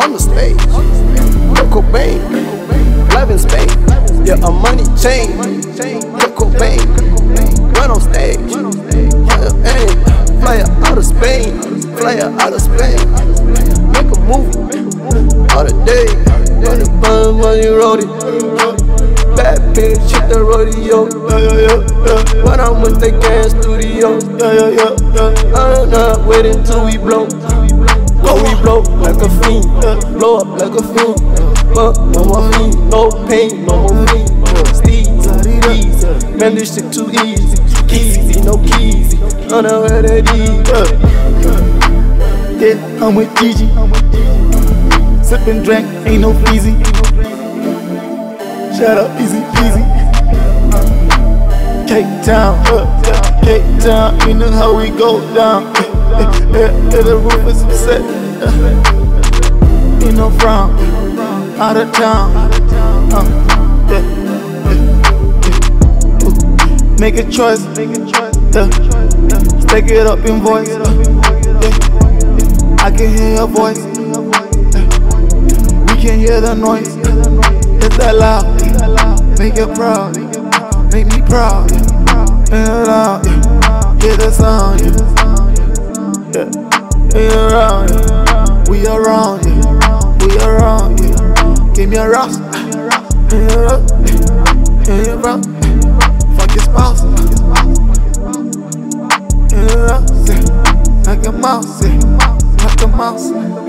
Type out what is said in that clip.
on the stage. Kurt Cobain, live in Spain, yeah, a money chain. Kurt Cobain, Run on stage, yeah, hey, fly out of Spain, fly out of Spain, make a movie all the day. Money, money, money, roll it. Bad bitch, shit the rodeo. When I'm with the gas studio. I'm not waiting till we blow. Go, we blow like a fiend. Yeah. Blow up like a fiend. Uh, but no more fiend, no pain, no more. Uh, Steez, easy. Man, this shit too easy. Easy, no keys. I know where that is. Yeah, I'm with Gigi. Sippin' drink, ain't no easy. Shut up, easy peasy. Cape Town, uh, Cape Town, you know how we go down. Yeah, yeah, yeah, the roof is upset. Uh, ain't no frown, out of town. Uh, yeah, yeah, yeah. Make a choice, yeah. Stick it up in voice. Yeah. I can hear your voice. Yeah. We can hear the noise. It's that loud. Make it proud. Make me proud. Yeah. Loud. Yeah. Hear the sound. Yeah. Yeah. We around. Yeah. We around. Yeah. Give me a rock. Yeah. Yeah. Yeah. Fuck your spouse. Yeah. Like a mouse. Yeah. Like a mouse.